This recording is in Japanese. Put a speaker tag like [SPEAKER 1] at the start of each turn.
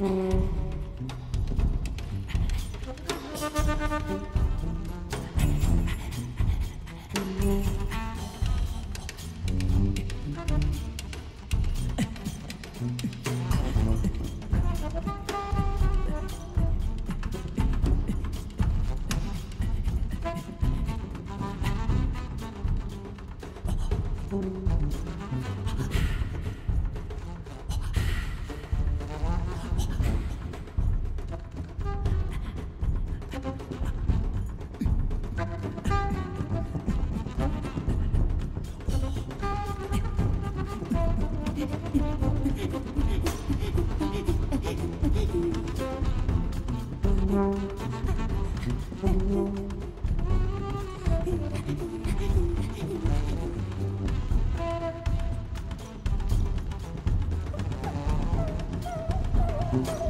[SPEAKER 1] 음. うん。